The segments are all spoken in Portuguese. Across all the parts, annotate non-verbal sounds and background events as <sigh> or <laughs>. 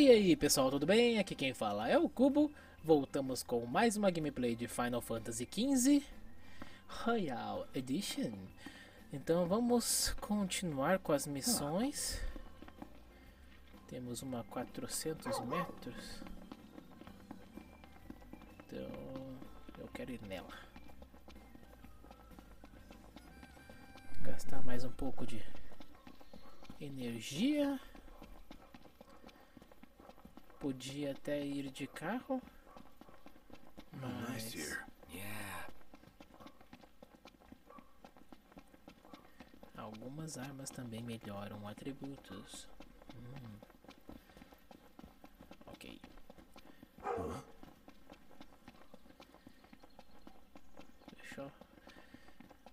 E aí pessoal, tudo bem? Aqui quem fala é o Cubo. Voltamos com mais uma gameplay de Final Fantasy XV Royal Edition. Então vamos continuar com as missões. Temos uma 400 metros. Então eu quero ir nela. Gastar mais um pouco de energia. Podia até ir de carro. Mas algumas armas também melhoram atributos. Hum. Ok. Fechou.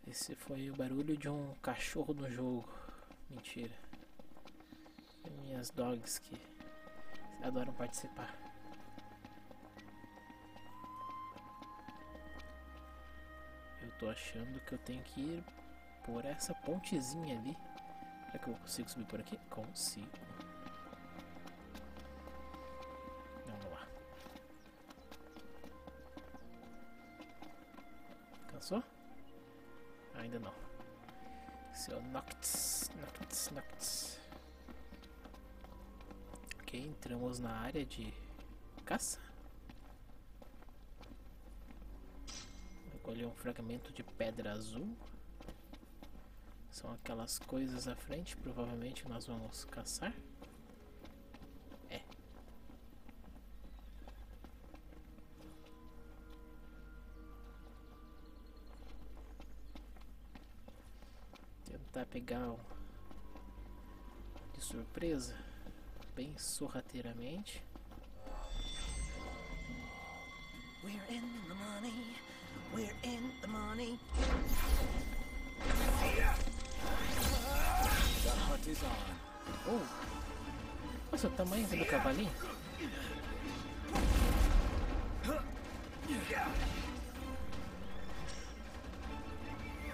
Esse foi o barulho de um cachorro no jogo. Mentira. Minhas dogs que adoram participar. Eu tô achando que eu tenho que ir por essa pontezinha ali. Será que eu consigo subir por aqui? Consigo. Vamos lá. Cansou? Ainda não. Seu Noctis, Noctis, Noctis. Entramos na área de caça. Recolher um fragmento de pedra azul. São aquelas coisas à frente, provavelmente nós vamos caçar. É. Tentar pegar o de surpresa, bem sorrateiramente. We're in the money. We're in the money. The hunt is on. Oh! Nossa, o tamanho do cavalinho.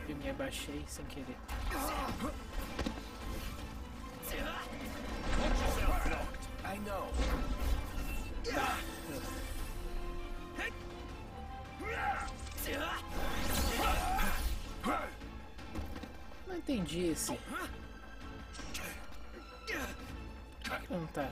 Eu me abaixei sem querer. Não entendi esse. Não tá.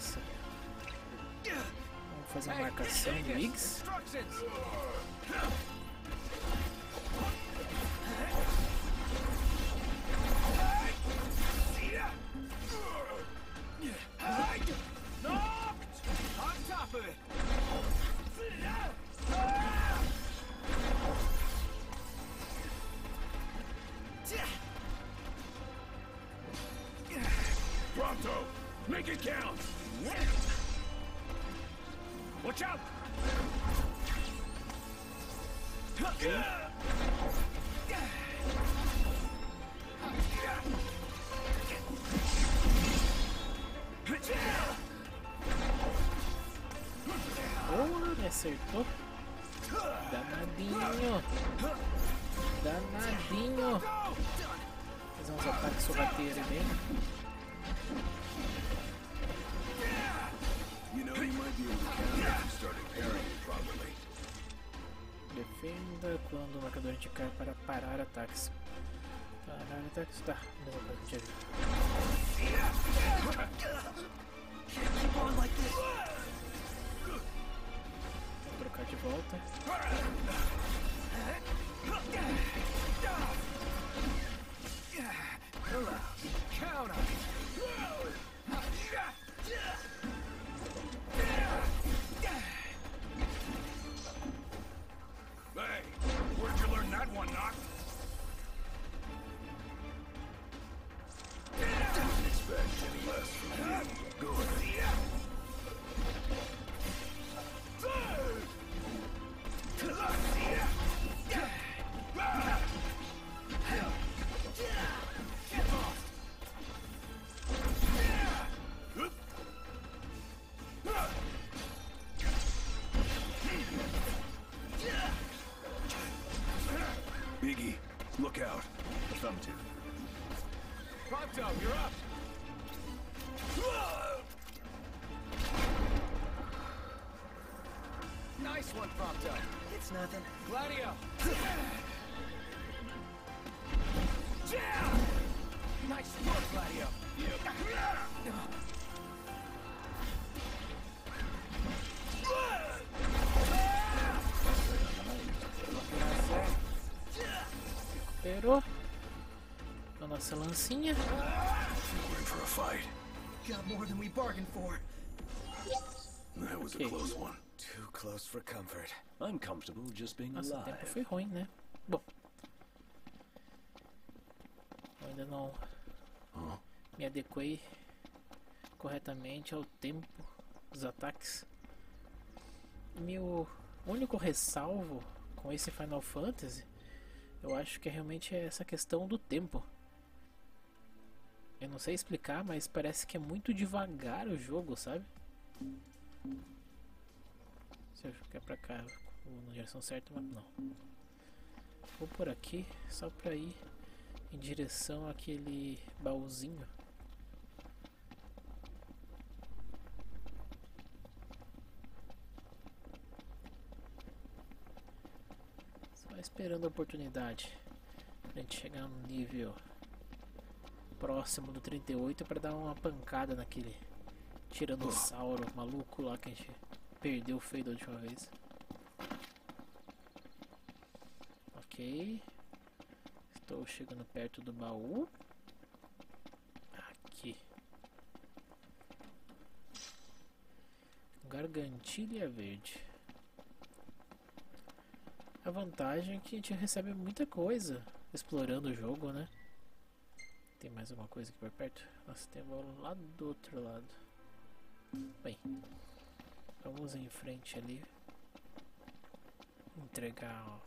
Vamos fazer a marcação do Iggs. Me acertou. Danadinho. Danadinho. Fazer uns ataques sorrateiros nele. You know, you might be able to count if you started parrying properly. Defenda quando o marcador indicar para parar ataques. Parar ataques. Tá, on like this. Vou trocar de volta. Count nothing. Yeah! Nice work, Gladio. Recuperou. A nossa lancinha. We're in for a fight. Got more than we bargained for. That was Okay. a close one. Close for comfort. I'm comfortable just being Nossa, o tempo alive. foi ruim, né? Bom. Eu ainda não me adequei corretamente ao tempo dos ataques. Meu único ressalvo com esse Final Fantasy, eu acho que é realmente essa questão do tempo. Eu não sei explicar, mas parece que é muito devagar o jogo, sabe? Se eu jogar pra cá, na direção certa, mas não. Vou por aqui, só pra ir em direção àquele baúzinho. Só esperando a oportunidade pra gente chegar no nível próximo do 38 pra dar uma pancada naquele tiranossauro maluco lá que a gente perdeu o feio da última vez. Ok. Estou chegando perto do baú. Aqui. Gargantilha verde. A vantagem é que a gente recebe muita coisa explorando o jogo, né? Tem mais alguma coisa aqui por perto? Nossa, tem um lá do outro lado. Bem, vamos em frente ali. Entregar ó,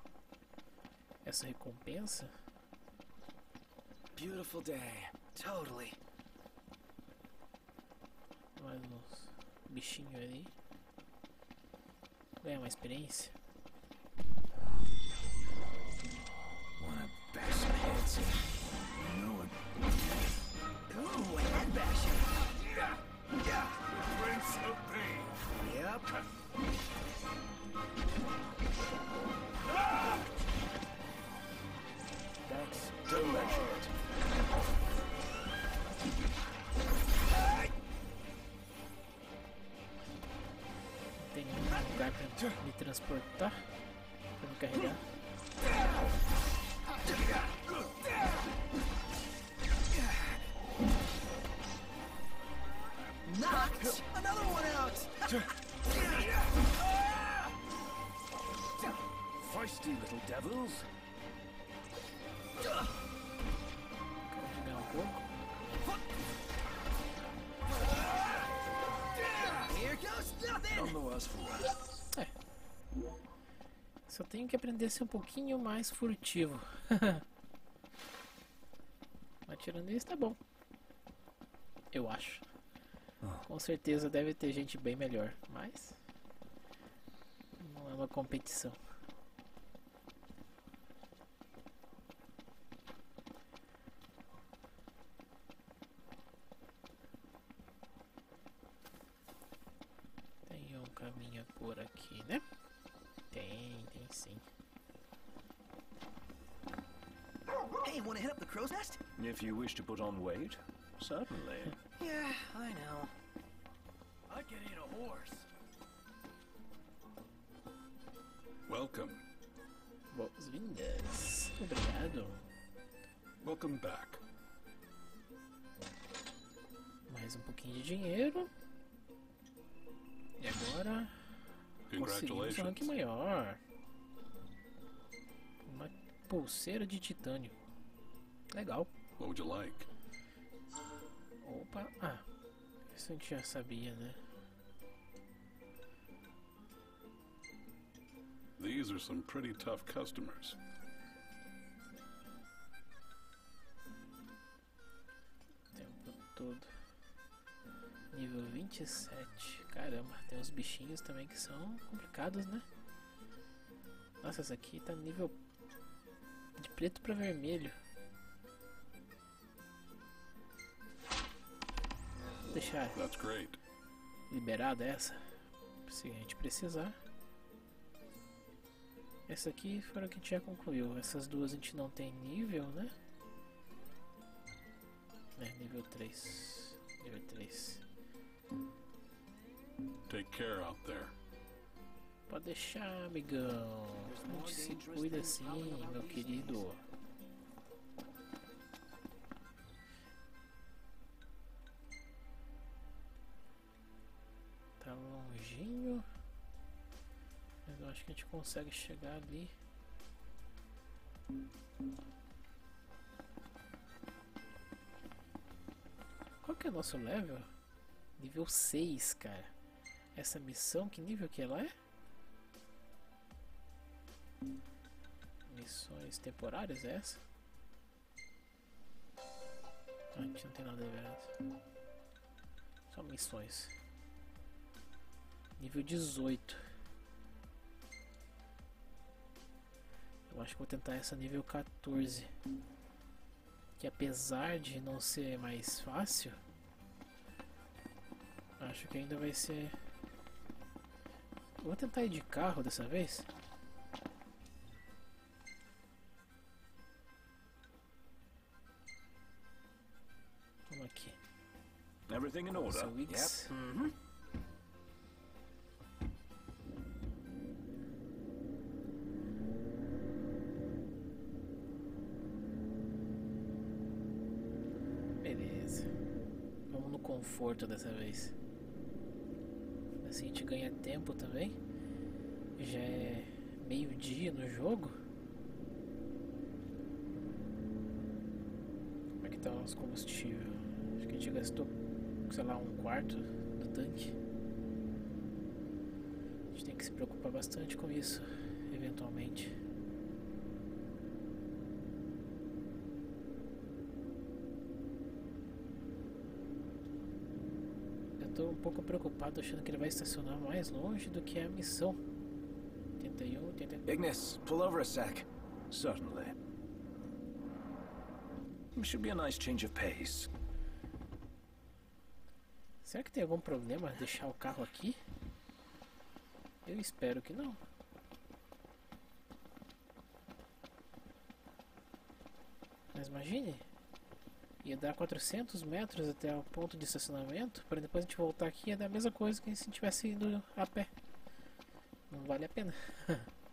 essa recompensa. Beautiful day. Totally. Mais uns bichinhos ali. Ganhar uma experiência. Transportar. Pra me carregar. Tenho que aprender a ser um pouquinho mais furtivo. <laughs> Mas tirando isso, tá bom. Eu acho. Com certeza deve ter gente bem melhor, mas não é uma competição. Tem um caminho por aqui, né? Tem, tem sim. Hey, wanna hit up the crow's nest? If you wish to put on weight, certainly. Yeah, I know. I can eat a horse. Welcome. Boas-vindas. Obrigado. Welcome back. Mais um pouquinho de dinheiro. E agora conseguimos um rank maior. Uma pulseira de titânio. Legal. What would you like? Opa. Ah, isso a gente já sabia, né? These are some pretty tough customers. tempo todo. Nível 27. Caramba, tem uns bichinhos também que são complicados, né? Nossa, essa aqui tá nível de preto pra vermelho. Vou deixar liberada essa, se a gente precisar. Essa aqui foram que a gente já concluiu. Essas duas a gente não tem nível, né? É, nível 3. Nível 3. Take care out there. Pode deixar, amigão. A gente se cuida assim, meu querido. Tá longinho. Mas eu acho que a gente consegue chegar ali. Qual que é o nosso level? Nível 6, cara. Essa missão, que nível que ela é? Missões temporárias é essa? Ah, a gente não tem nada liberado. Só missões. Nível 18. Eu acho que vou tentar essa nível 14. Que apesar de não ser mais fácil, acho que ainda vai ser. Vou tentar ir de carro dessa vez. Vamos aqui. Everything in order. Seu Wix. Beleza. Vamos no conforto dessa vez. Assim a gente ganha tempo também. Já é meio-dia no jogo. Como é que tá o nosso combustível? Acho que a gente gastou, sei lá, um quarto do tanque. A gente tem que se preocupar bastante com isso, eventualmente. Eu tô um pouco preocupado achando que ele vai estacionar mais longe do que a missão. 81, 82. Ignis, pull over a sec. Certainly. Should be a nice change of pace. Será que tem algum problema deixar o carro aqui? Eu espero que não. Mas imagine, ia dar 400 metros até o ponto de estacionamento, para depois a gente voltar aqui ia dar a mesma coisa que se tivesse indo a pé. Não vale a pena. <laughs>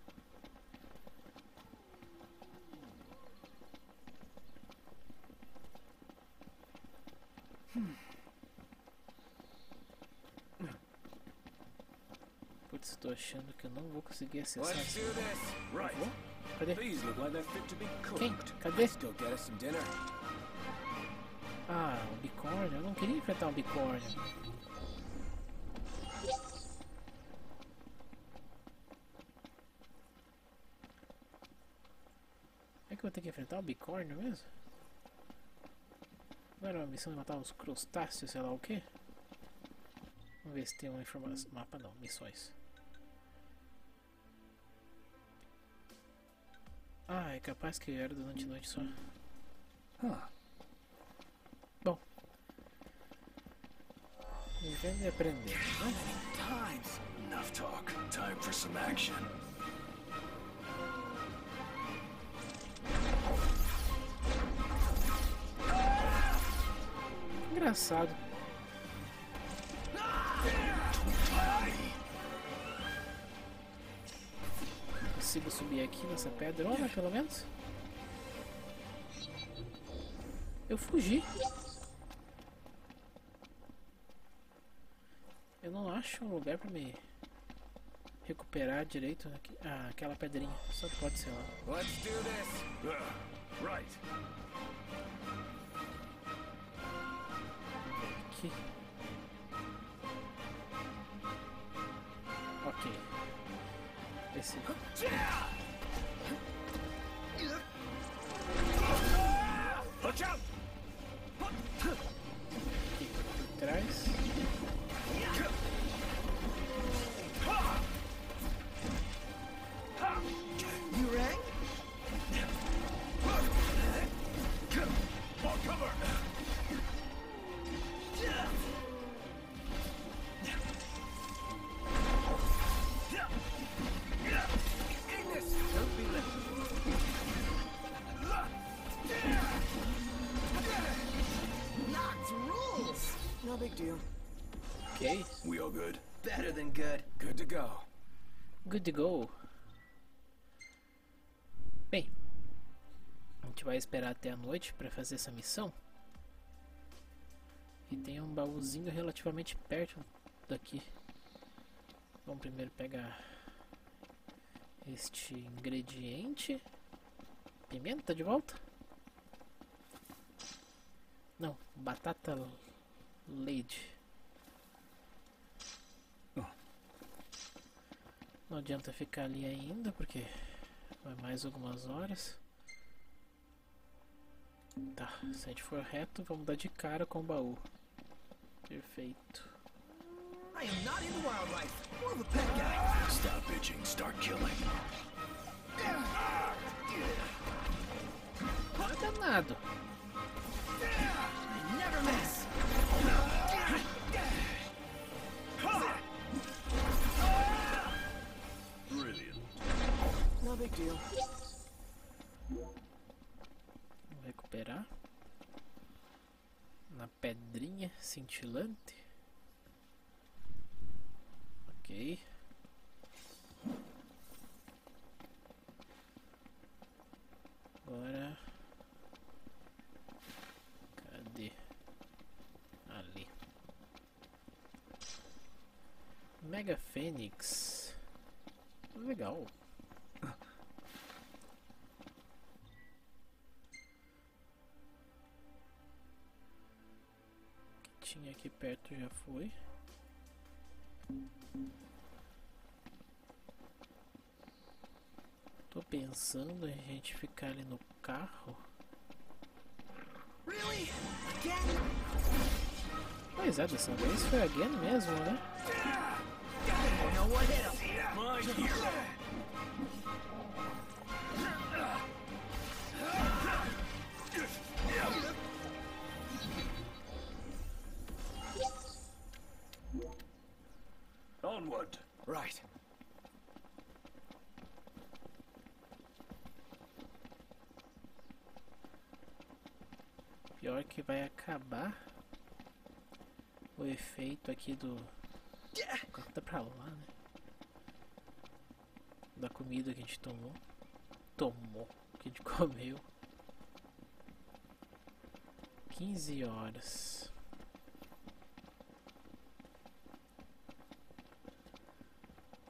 Putz, tô achando que eu não vou conseguir acessar. Vou? Cadê? Quem? Cadê? Ah, o bicórnio. Eu não queria enfrentar um bicórnio. É que eu vou ter que enfrentar o bicórnio mesmo? Não era uma missão de matar os crustáceos, sei lá o que? Vamos ver se tem uma informação. Mapa não, missões. Ah, é capaz que era durante a noite só. Huh. Bom. Vivendo e aprendendo, né? Times. Enough talk. Time for some action. Engraçado. Consigo subir aqui nessa pedrona, pelo menos? Eu fugi. Eu não acho um lugar pra me recuperar direito aqui. Ah, aquela pedrinha. Só pode ser lá. Let's do this. Uh, right. Aqui. Ok. Esse. Watch out! Good to go. Bem, a gente vai esperar até a noite para fazer essa missão. E tem um baúzinho relativamente perto daqui. Vamos primeiro pegar este ingrediente. Pimenta de volta? Não, batata leite. Não adianta ficar ali ainda, porque vai mais algumas horas. Tá, se a gente for reto, vamos dar de cara com o baú. Perfeito. I am not into wildlife. More of a pet guy. Stop bitching, start killing. Não é danado. Pedrinha cintilante. Ok. Agora. Cadê? Ali. Mega Fênix. Legal. que tinha aqui perto já foi. Tô pensando em a gente ficar ali no carro. Really? Pois é, dessa vez foi again mesmo, né? I efeito aqui do. Corta pra lá, né? Da comida que a gente tomou. Tomou. Que a gente <laughs> comeu. 15 horas.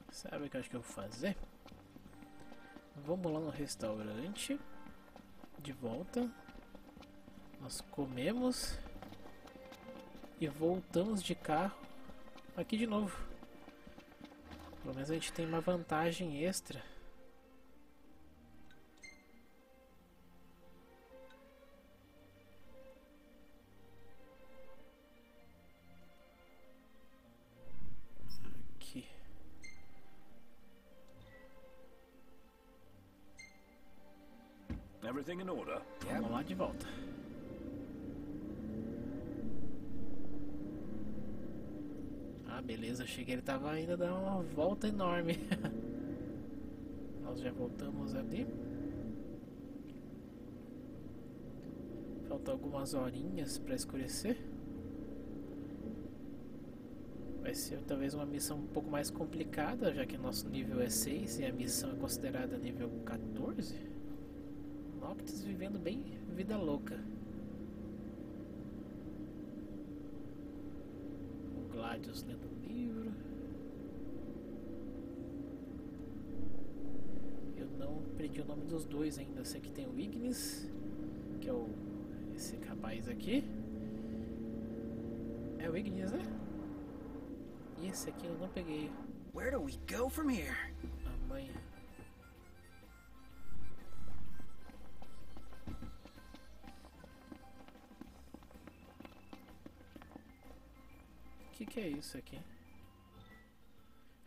Sabe o que eu acho que eu vou fazer? Vamos lá no restaurante. De volta. Nós comemos e voltamos de carro aqui de novo. Pelo menos a gente tem uma vantagem extra. Everything in order? Vamos lá de volta. Ah, beleza. Achei que ele tava ainda dando uma volta enorme. <laughs> Nós já voltamos ali. Faltam algumas horinhas para escurecer. Vai ser talvez uma missão um pouco mais complicada, já que nosso nível é 6 e a missão é considerada nível 14. Noctis vivendo bem vida louca. Gladius lendo um livro. Eu aprendi o nome dos dois ainda. Sei que tem o Ignis, que é o esse rapaz aqui. É o Ignis, né? E esse aqui eu não peguei. Where do we go from here? A mãe. O que, que é isso aqui?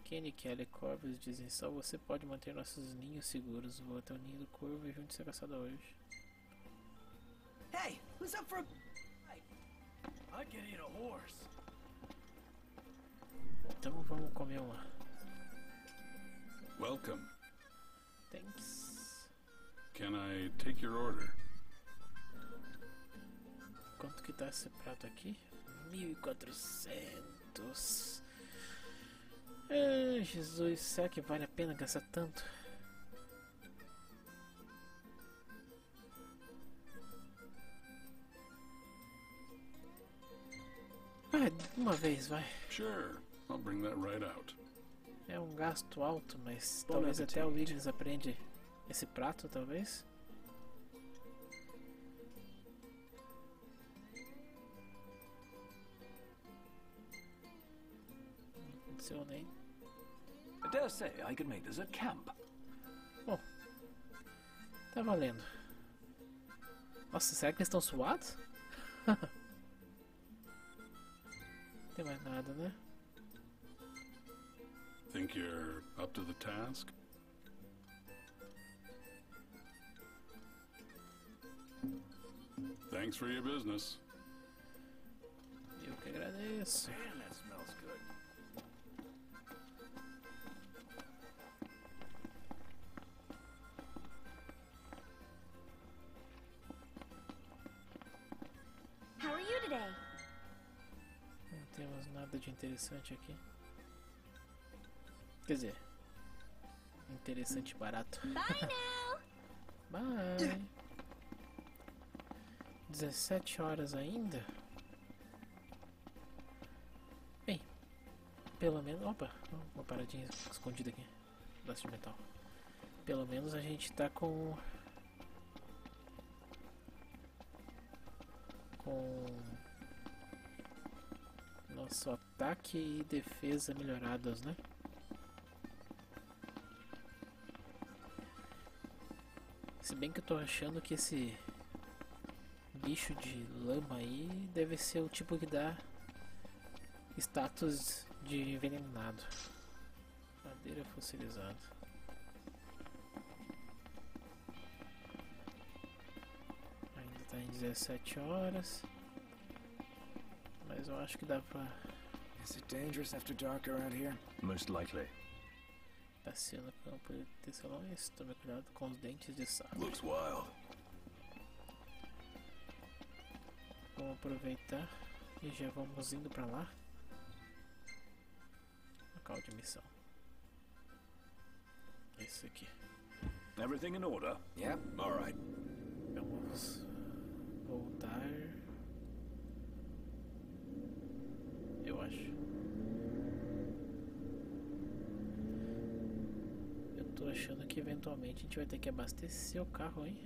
Kenny Kelly Corvus dizem só você pode manter nossos ninhos seguros. Vou até o ninho do corvo e junte ser caçada hoje. Hey, who's up for a... I can eat a horse. Então vamos comer uma. Welcome. Thanks. Can I take your order? Quanto que tá esse prato aqui? 1400. Jesus, será que vale a pena gastar tanto? Ah, uma vez, vai. Sure, I'll bring that right out. É um gasto alto, mas Bom talvez até o. Wiggins aprende esse prato, talvez. Dare say I could make this a camp. Tá valendo. Nossa, será que eles estão suados? Tem mais nada, né? Think you're up to the task? Thanks for your business. Eu que agradeço. Man, nada de interessante aqui. Quer dizer, interessante e barato. Bye <laughs> now. Bye. 17 horas ainda? Bem, pelo menos. Opa, uma paradinha escondida aqui. Braço de metal. Pelo menos a gente tá com. Com. Nosso ataque e defesa melhorados, né? Se bem que eu tô achando que esse bicho de lama aí deve ser o tipo que dá status de envenenado. Madeira fossilizada. Ainda tá em 17 horas. Mas eu acho que dá pra Is it dangerous after dark around here? Most likely. de tecelões. Tome cuidado com os dentes de sapo. Looks wild. Vamos aproveitar e já vamos indo pra lá. Local de missão. Esse aqui. Everything in order? Yep. All right. Vamos voltar. Eu. Eu tô achando que eventualmente a gente vai ter que abastecer o carro, hein?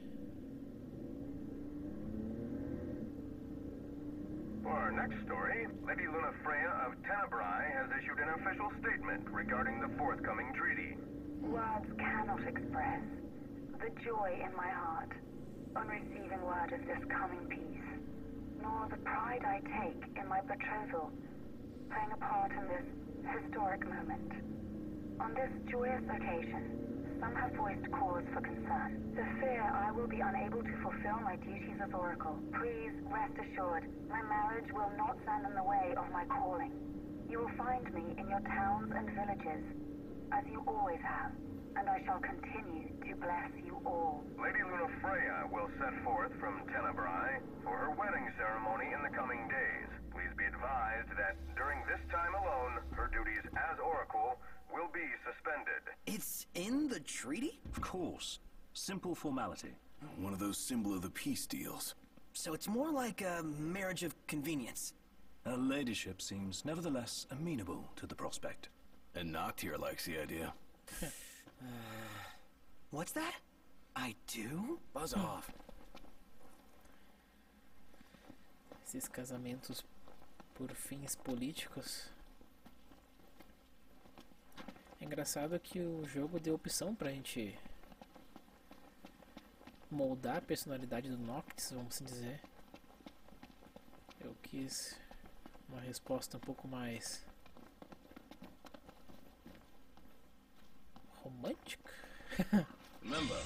For our next story, Lady Luna Freya of Tenebrae has issued an official statement regarding the forthcoming treaty. Words cannot express the joy in my heart on receiving word of this coming peace, nor the pride I take in my betrothal playing a part in this historic moment. On this joyous occasion, some have voiced cause for concern. The fear I will be unable to fulfill my duties as Oracle. Please rest assured, my marriage will not stand in the way of my calling. You will find me in your towns and villages, as you always have, and I shall continue to bless you all. Lady Luna Freya will set forth from Tenebrae for her wedding ceremony in the coming days. Please be advised that during this time alone, her duties as Oracle will be suspended. It's in the treaty? Of course. Simple formality. One of those symbol of the peace deals. So it's more like a marriage of convenience. Her ladyship seems nevertheless amenable to the prospect. And Noctier likes the idea. <sighs> What's that? I do? Buzz off. Esses casamentos por fins políticos. É engraçado que o jogo deu opção pra gente moldar a personalidade do Noctis, vamos assim dizer. Eu quis uma resposta um pouco mais romântica. <laughs> Remember,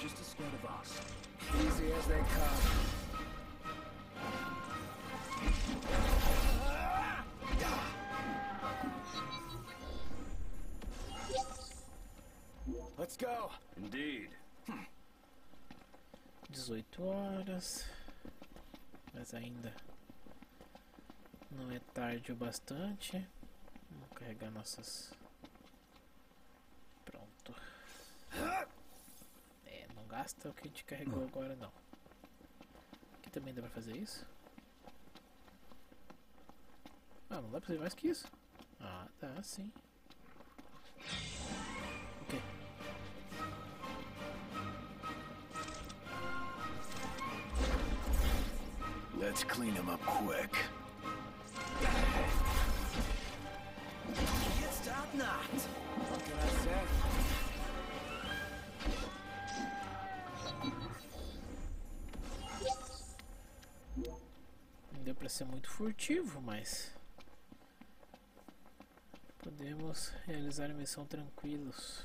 just as scared of us. Easy as they come. Let's go. Indeed. 18 horas. Mas ainda Não é tarde o bastante. Vamos carregar nossas. Pronto. É, não gasta o que a gente carregou agora não. Aqui também dá pra fazer isso? Ah, não dá pra fazer mais que isso? Ah, dá sim. Let's clean him up quick. Not. What can I say? Deu pra ser muito furtivo, mas podemos realizar a missão tranquilos.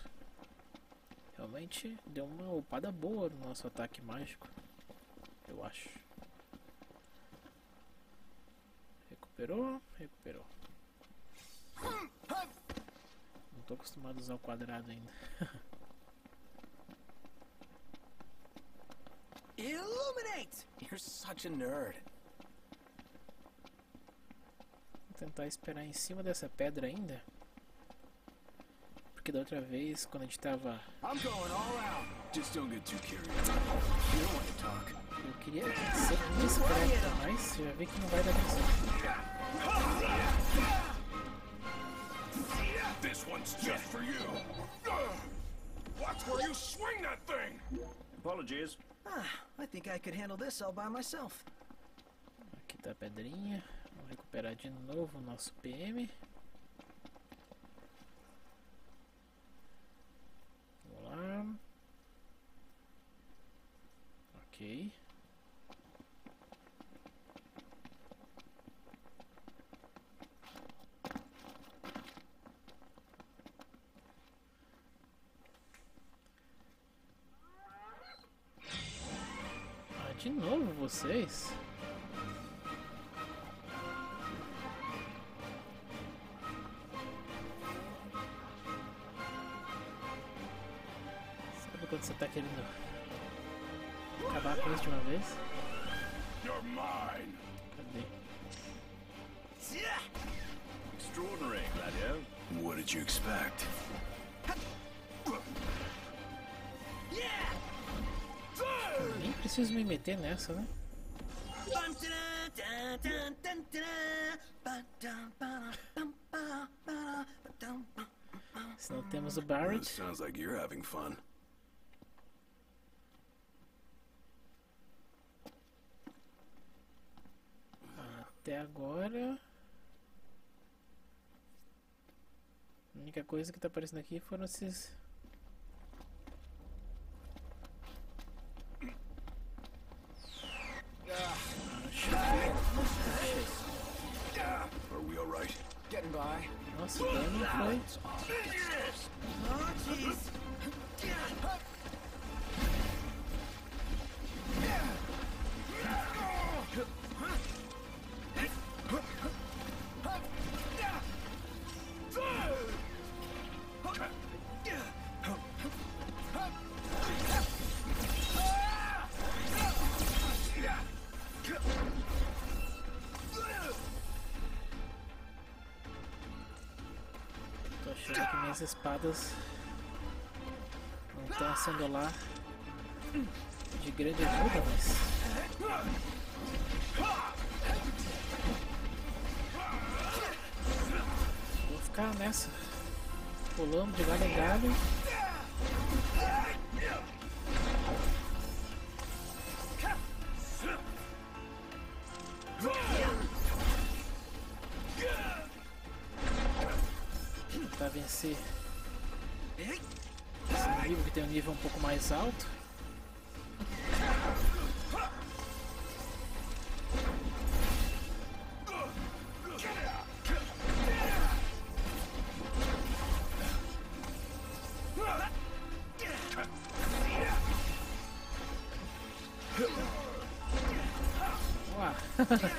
Realmente deu uma upada boa no nosso ataque mágico, eu acho. Recuperou, recuperou. Não tô acostumado a usar o quadrado ainda. <laughs> Illuminate! You're such a nerd. Vou tentar esperar em cima dessa pedra ainda. Porque da outra vez, quando a gente tava. I'm going all out. Just don't get too curious. You don't want to talk. Eu queria ser discreto, mas já vi que não vai dar pra. This one's just for you. Watch where you swing that thing. Apologies. Ah, I think I could handle this all by myself. Aqui tá a pedrinha. Vamos recuperar de novo o nosso PM. Vamos lá. Ok. Ah, de novo vocês? Sabe quando você tá querendo acabar com isso de uma vez? You're mine. Cadê? Extraordinary, Gladio. What did you expect? Nem preciso me meter nessa, né? Não temos o Barrett, sounds like you're having fun. até agora. A única coisa que tá aparecendo aqui foram esses. Minhas espadas não estão sendo lá de grande ajuda, mas. Vou ficar nessa, pulando de galho em galho. Vencer esse inimigo que tem um nível um pouco mais alto. Uau. <laughs> Vulnerável.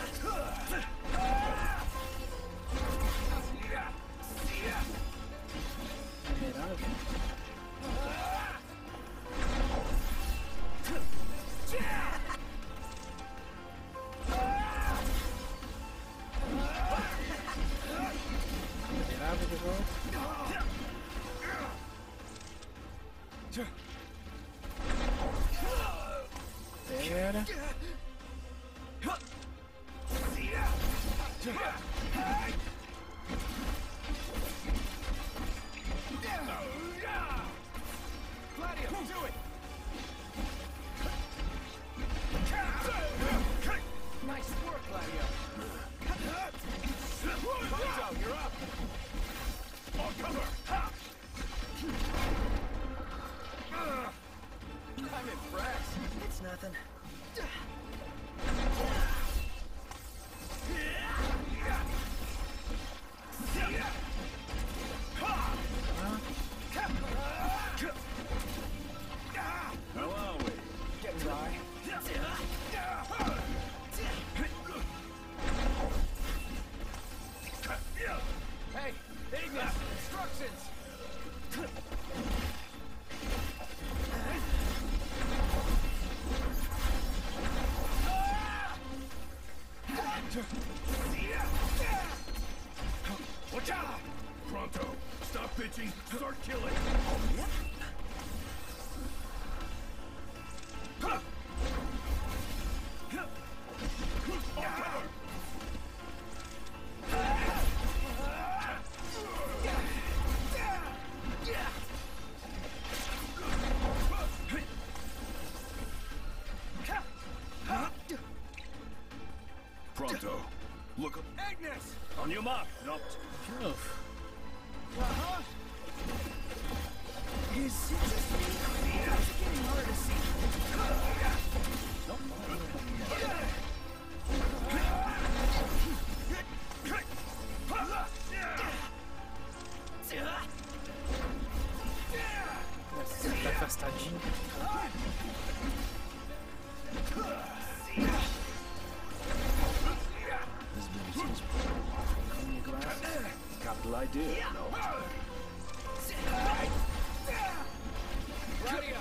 Look up. Agnes! On your mark, knocked. Capital idea, no? Radio!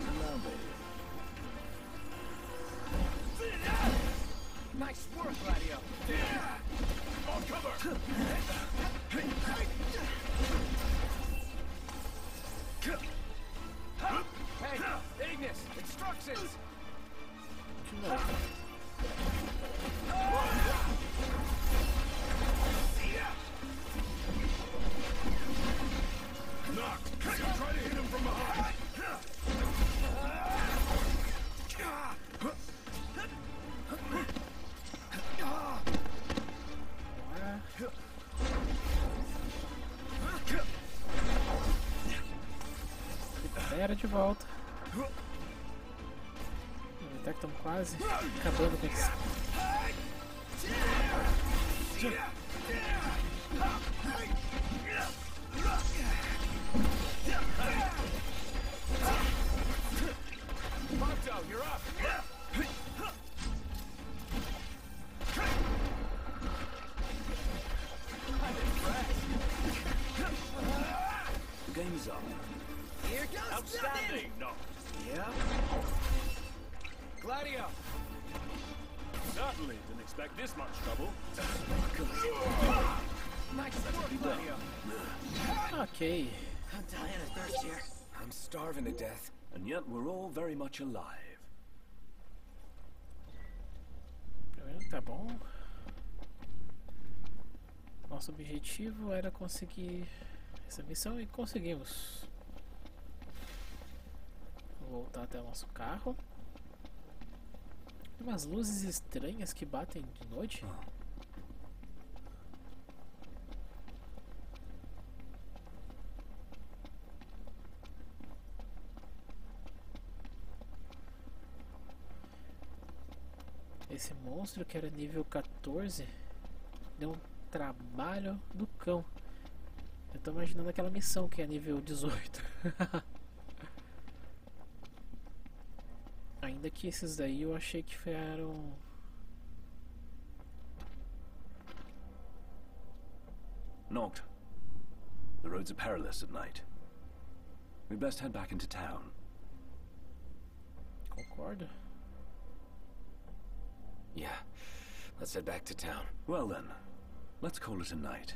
Now, baby. Nice work, Radio! On cover! Hey, Ignis! Instructions! Volta. Até que estamos quase acabando com eles. And yet we're all very much alive. Tá bom. Nosso objetivo era conseguir essa missão e conseguimos. Vou voltar até o nosso carro. Tem umas luzes estranhas que batem de noite. Esse monstro que era nível 14 deu um trabalho do cão. Eu tô imaginando aquela missão que é nível 18. <laughs> Ainda que esses daí eu achei que eram. Knocked. The roads are perilous at night. We best head back into town. Concordo? Yeah. Let's head back to town. Well then, let's call it a night.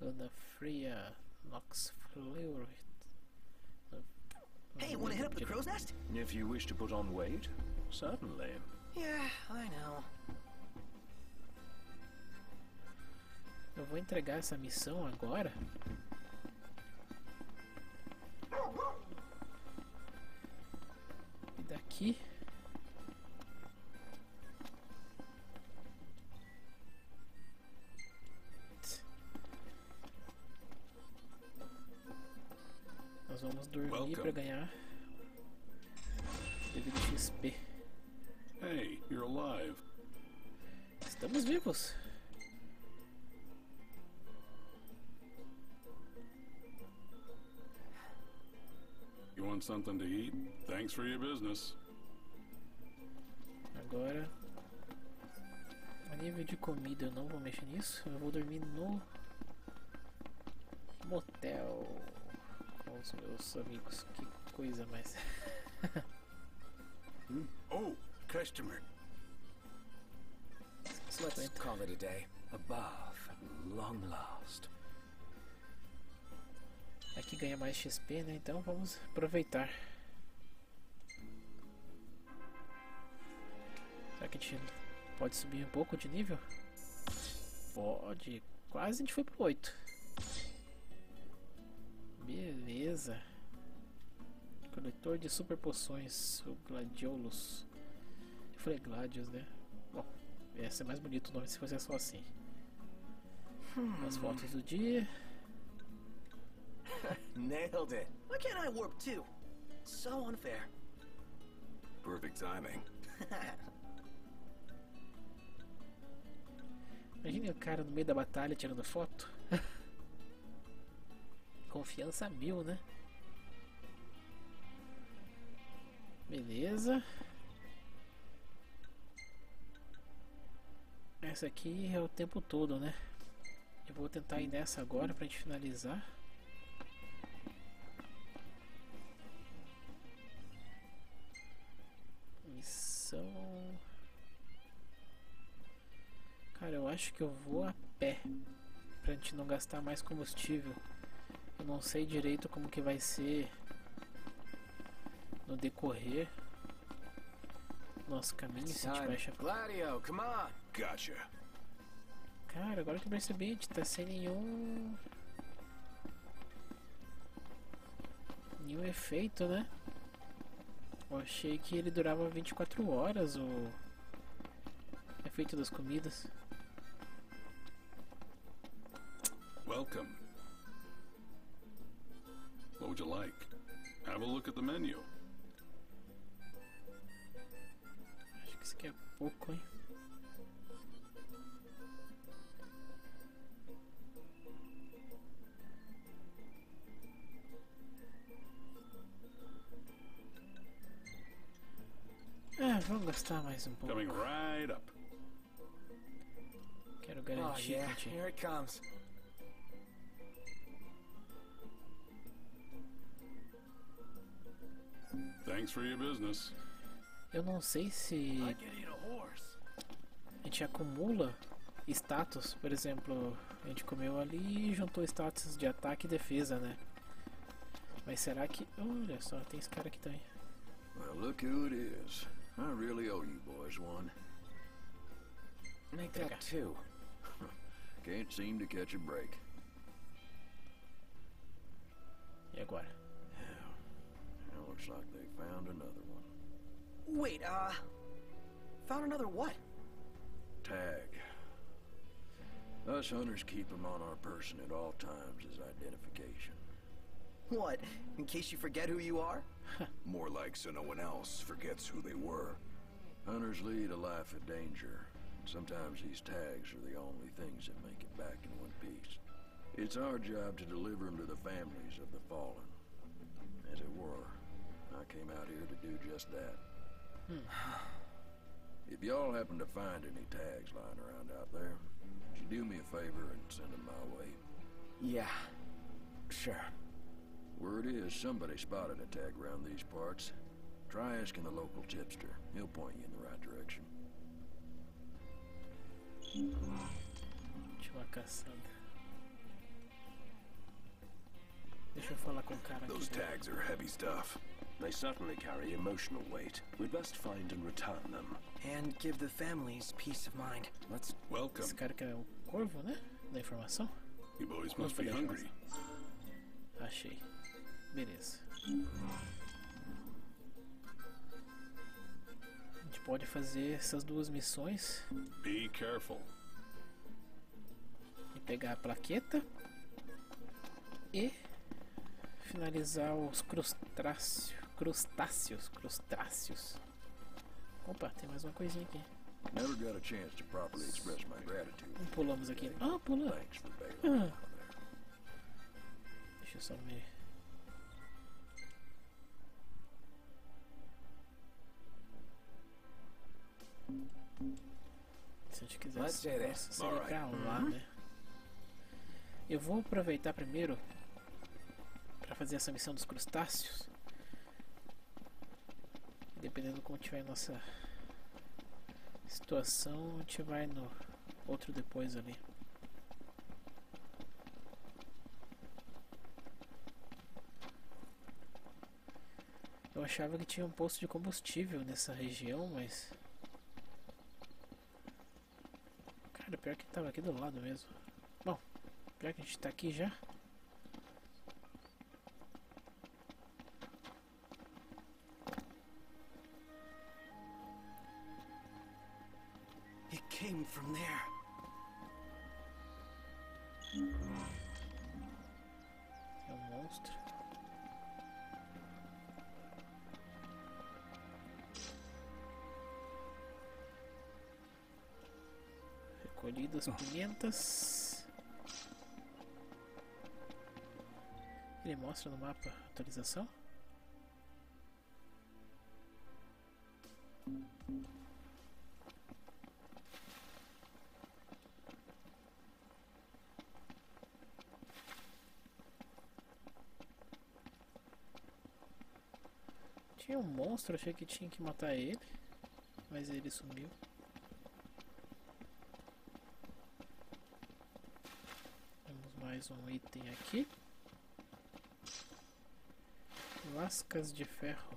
Luna Fria, Nox Fluid. Hey, wanna hit up the crow's nest? If you wish to put on weight, certainly. Yeah, I know. Eu vou entregar essa missão agora. Daqui. Nós vamos dormir para ganhar devido XP. Hey, you're alive. Estamos vivos. You want something to eat? Thanks for your business. Agora, a nível de comida eu não vou mexer nisso. Eu vou dormir no motel com os meus amigos. Que coisa mais. <laughs> Oh, customer. Let's call it a day. A bath at long last. Aqui ganha mais XP, né? Então vamos aproveitar. Será que a gente pode subir um pouco de nível? Pode. Quase a gente foi pro 8. Beleza. Coletor de super poções, o Gladiolus. Eu falei Gladius, né? Bom, ia ser mais bonito o nome se fosse só assim. As fotos do dia. <laughs> Nailed it. Why can't I warp too? So unfair. Perfect timing. <laughs> Imagine o cara no meio da batalha tirando foto. <laughs> Confiança mil, né? Beleza. Essa aqui é o tempo todo, né? Eu vou tentar ir nessa agora pra gente finalizar. Cara, eu acho que eu vou a pé pra gente não gastar mais combustível. Eu não sei direito como que vai ser no decorrer nosso caminho se a gente vai achar. Gladio, come on. Gotcha. Cara, agora que eu percebi, a gente tá sem nenhum. Nenhum efeito, né? Eu achei que ele durava 24 horas o efeito das comidas. Welcome. What would you like? Have a look at the menu. Acho que isso aqui é pouco, hein? Ah, vamos gastar mais um pouco. Coming right up. Quero Oh, yeah, que a gente here it comes. Thanks for your business. Eu não sei se I could eat a horse. a gente acumula status, por exemplo, a gente comeu ali e juntou status de ataque e defesa, né? Mas será que. Olha só, tem esse cara aqui também. Well, look who it is. I really owe you boys one. Make that two. <laughs> Can't seem to catch a break. E agora? Looks like they found another one. Wait, uh. Found another what? Tag. Us hunters keep them on our person at all times as identification. What? In case you forget who you are? <laughs> More like so no one else forgets who they were. Hunters lead a life of danger. Sometimes these tags are the only things that make it back in one piece. It's our job to deliver them to the families of the fallen. Came out here to do just that. Hmm. if y'all happen to find any tags lying around out there, would you do me a favor and send them my way? Yeah. Sure. Word is somebody spotted a tag around these parts. Try asking the local tipster. He'll point you in the right direction. Última caçada. Deixa eu falar com o cara aqui. Those tags are heavy stuff. They certainly carry emotional weight. We'd best find and return them. And give the families peace of mind. Let's Welcome. Esse cara que é o corvo, né? Da informação. You boys must be hungry. Achei. Beleza. A gente pode fazer essas duas missões Be careful. e pegar a plaqueta e finalizar os crustáceos. Crustáceos. Crustáceos. Opa, tem mais uma coisinha aqui. Never got a chance to properly express my gratitude. Não pulamos aqui. Ah, pula. Me there. Deixa eu só ver. Se a gente quiser nossa, seria pra lá, né? Eu vou aproveitar primeiro pra fazer essa missão dos crustáceos. Dependendo de como tiver a nossa Situação, a gente vai no outro depois ali. Eu achava que tinha um posto de combustível nessa região, mas. Cara, pior que tava aqui do lado mesmo. Bom, pior que a gente tá aqui já. Recolhidas pimenta,s Ele mostra no mapa atualização? Tinha um monstro, achei que tinha que matar ele, mas ele sumiu. Temos mais um item aqui. Lascas de ferro.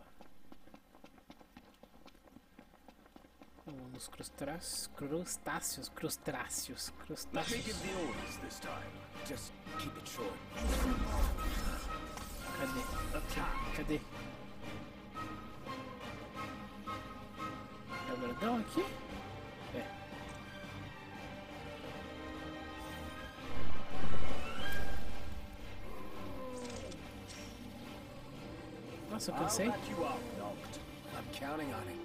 Vamos crustáceos, crustáceos, crustáceos, crustáceos. it short. Cadê? Cadê? É o grandão aqui? Nossa, eu cansei. I'll back you up, Noct. I'm counting on it.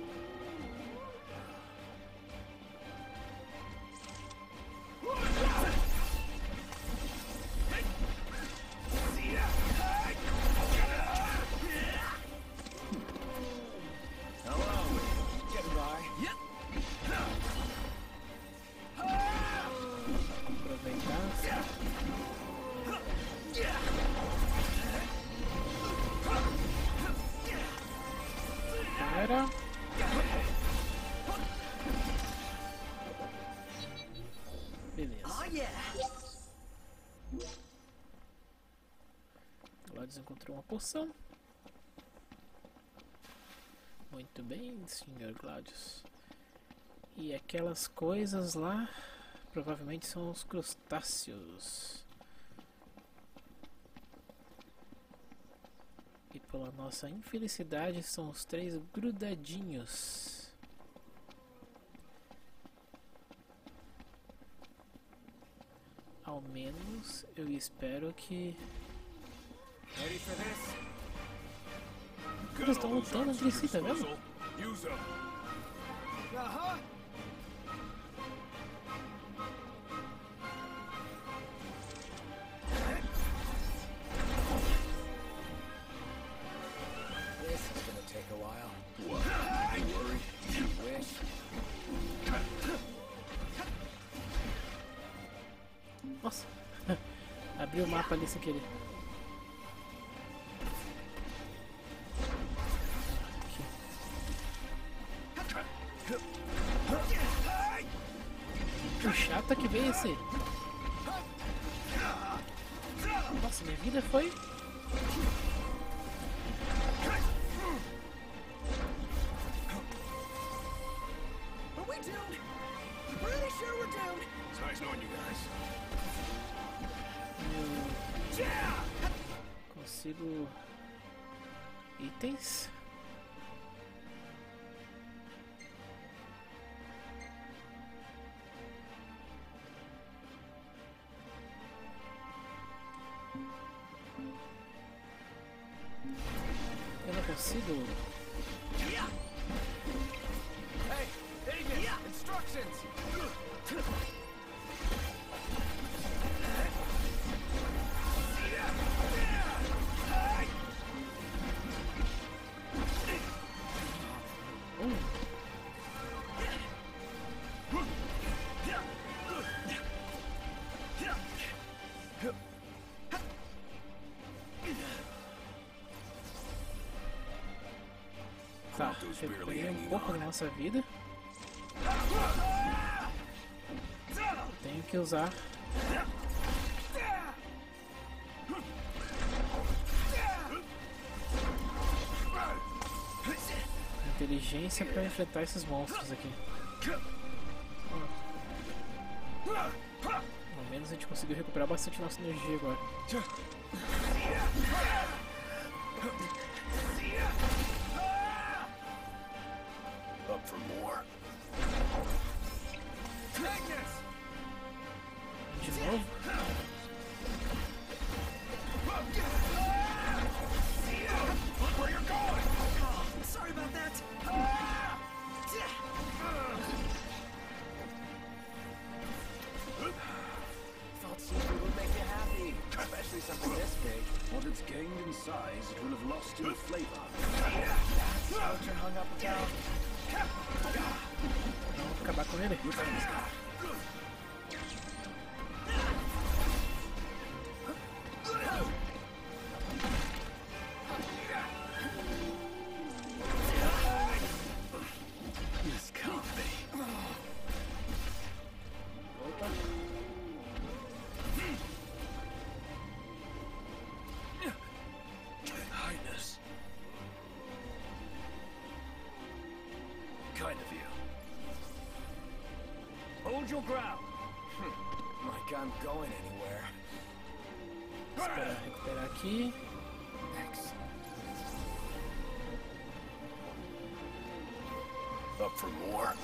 Uma poção. Muito bem, senhor Gladius. E aquelas coisas lá provavelmente são os crustáceos. E pela nossa infelicidade são os três grudadinhos. Ao menos eu espero que? Eles estão lutando entre si, tá vendo? Nossa, <laughs> abriu o mapa ali sem querer. Nossa, minha vida foi. Are we recuperei um pouco da nossa vida. Tenho que usar inteligência para enfrentar esses monstros aqui. Pelo menos a gente conseguiu recuperar bastante nossa energia agora. Vamos ground. Hmm. like I'm going anywhere. Esperar recuperar aqui. Thanks. Up for more.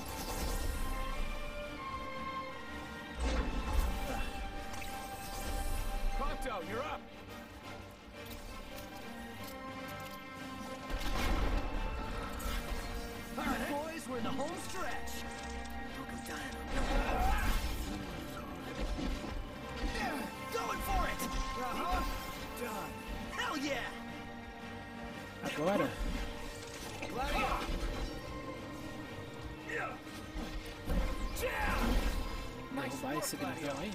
Derrubar esse grandão aí.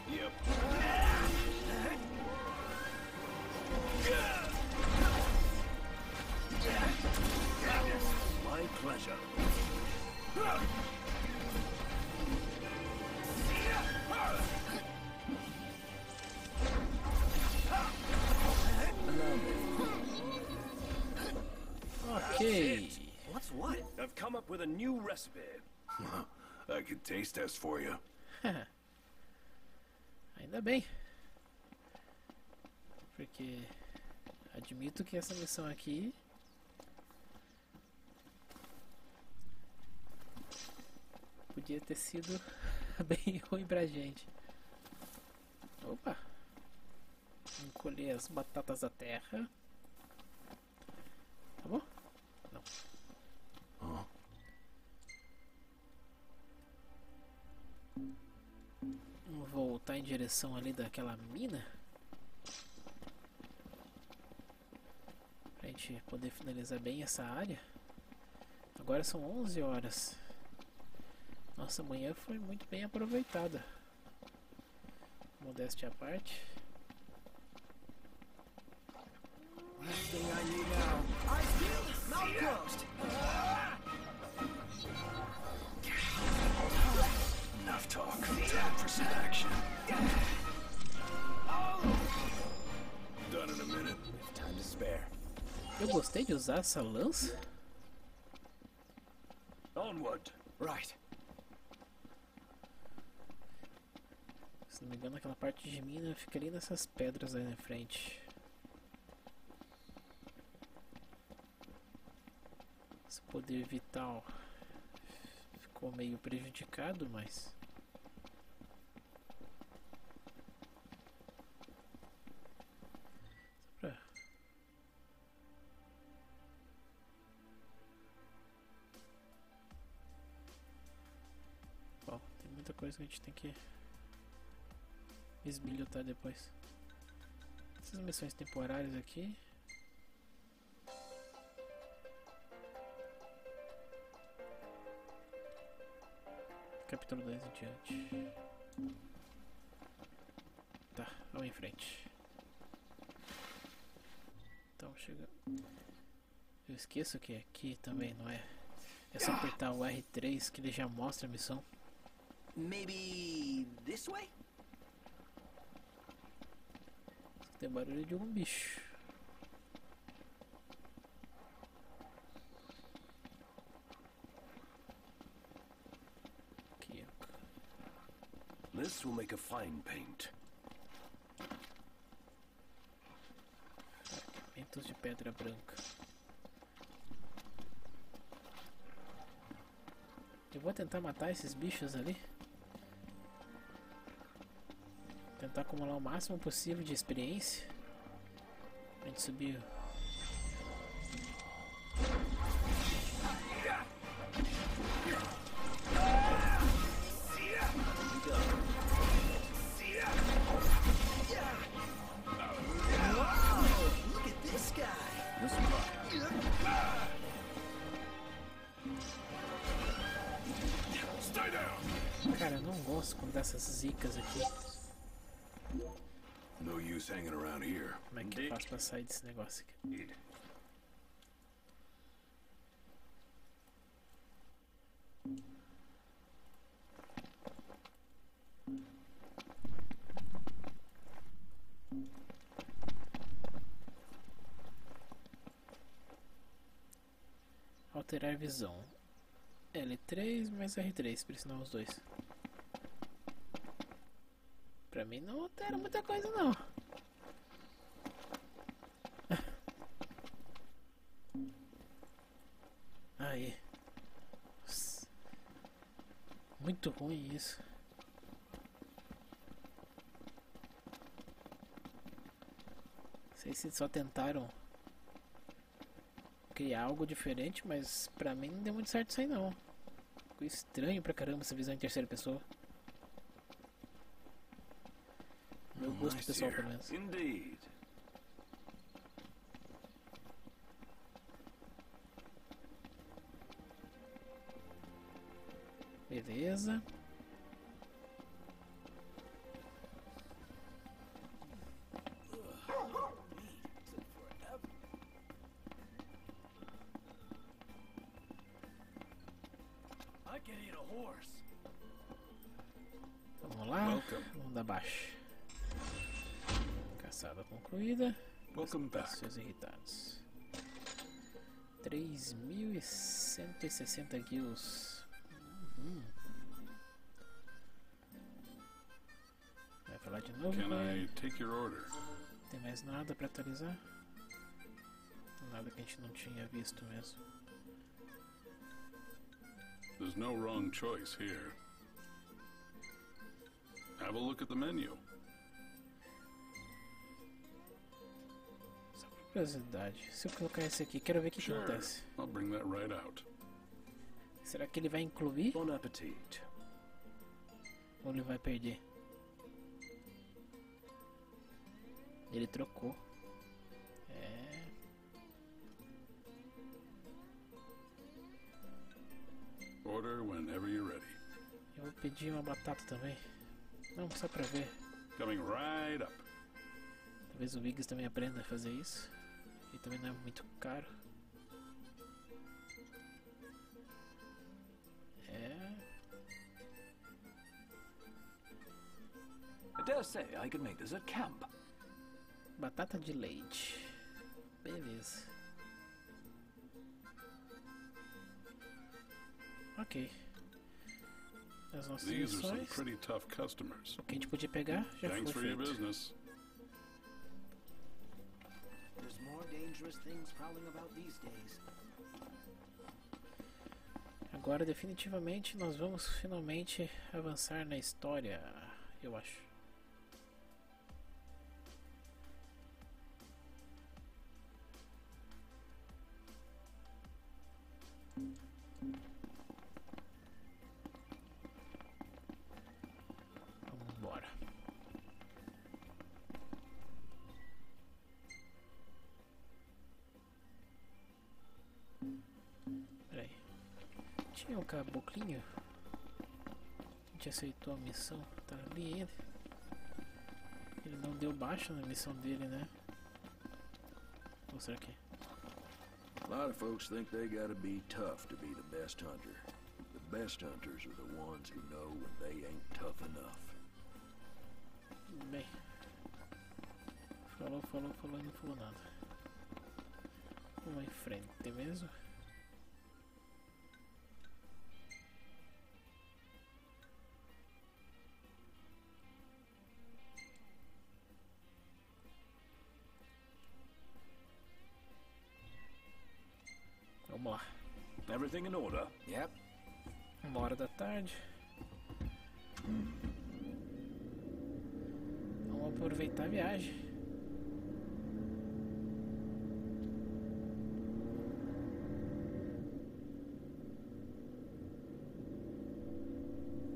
My pleasure. Ok. What's what? I've come up with a new recipe. <laughs> I could taste test for you. <laughs> Ainda bem. Porque admito que essa missão aqui podia ter sido <laughs> bem ruim pra gente. Opa! Vamos colher as batatas da terra. Tá bom? Não. Vamos voltar em direção ali daquela mina. Pra gente poder finalizar bem essa área. Agora são 11 horas. Nossa manhã foi muito bem aproveitada. Modéstia à parte. Last thing I need now. Eyes peeled, mouth closed. Eu gostei de usar essa lança. Onward. Right. Se não me engano, aquela parte de mina fica ali nessas pedras aí na frente. Esse poder vital ficou meio prejudicado, mas. Coisa que a gente tem que esbilhotar depois. Essas missões temporárias aqui. Capítulo 10 em diante. Tá, vamos em frente. Então chega. Eu esqueço que aqui também não é É só apertar o R3 que ele já mostra a missão. Maybe this way? Tem barulho de algum bicho. Aqui, ó. This will make a fine paint. Ventos de pedra branca. Eu vou tentar matar esses bichos ali. Tentar acumular o máximo possível de experiência. Pra gente down! Cara, eu não gosto quando dá essas zicas aqui. No use hanging around here. Como é que eu faço pra sair desse negócio aqui? Alterar visão. L3 mais R3, pressionar os dois. Pra mim não altera muita coisa não. Aí. Muito ruim isso. Não sei se só tentaram criar algo diferente, mas pra mim não deu muito certo isso aí não. Ficou estranho pra caramba essa visão em terceira pessoa. Meu gosto Nice pessoal, pelo menos. Indeed. Beleza. I can eat a horse. Vamos lá. Welcome. Vamos dar baixo. Caçada concluída. Welcome back. Seus irritados. 3.160 kills. Tem mais nada pra atualizar? Nada que a gente não tinha visto mesmo. There's no wrong choice here. Have a look at the menu. Só por curiosidade. Se eu colocar esse aqui, quero ver o que, que Sure. acontece. I'll bring that right out. Será que ele vai incluir Bon appetit. ou ele vai perder? Ele trocou. É. Order whenever you're ready. Eu vou pedir uma batata também. Não, só pra ver. Coming right up. Talvez o Wiggs também aprenda a fazer isso. E também não é muito caro. É. I dare say I could make this at camp. Batata de leite. Beleza. Ok. As nossas These are some missões. pretty tough customers. O que a gente podia pegar já Thanks foi for your feito. business. There's more dangerous things prowling about these days. Agora definitivamente nós vamos finalmente avançar na história, eu acho. Gente aceitou a missão. Tá ali ele. Ele não deu baixa na missão dele, né? Ou será que? A lot of folks think they gotta be tough to be the best hunter. The best hunters are the ones who know when they ain't tough enough. Bem. Falou, falou, falou e não falou nada. Vamos em frente mesmo. Everything in order? Yep. Uma hora da tarde. Vamos aproveitar a viagem.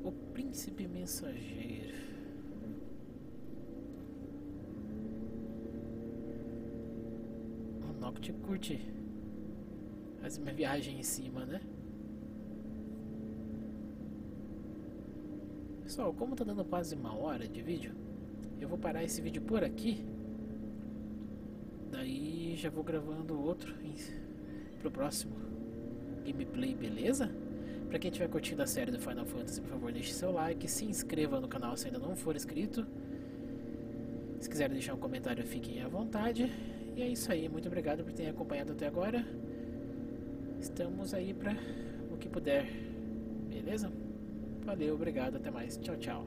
O príncipe mensageiro. O Noct curte faz uma viagem em cima, né? Pessoal, como tá dando quase uma hora de vídeo, eu vou parar esse vídeo por aqui. Daí já vou gravando outro em, pro próximo gameplay, beleza? Pra quem estiver curtindo a série do Final Fantasy, por favor, deixe seu like, se inscreva no canal se ainda não for inscrito. Se quiserem deixar um comentário, fiquem à vontade. E é isso aí, muito obrigado por terem acompanhado até agora. Estamos aí para o que puder, beleza? Valeu, obrigado, até mais. Tchau, tchau.